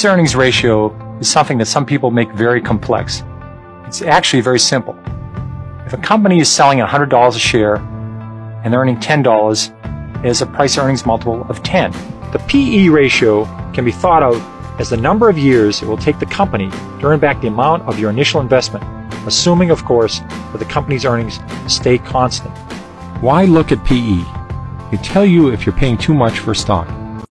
This earnings ratio is something that some people make very complex. It's actually very simple. If a company is selling $100 a share and earning $10, it has a price earnings multiple of 10. The PE ratio can be thought of as the number of years it will take the company to earn back the amount of your initial investment, assuming, of course, that the company's earnings stay constant. Why look at PE? They tell you if you're paying too much for stock.